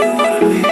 you.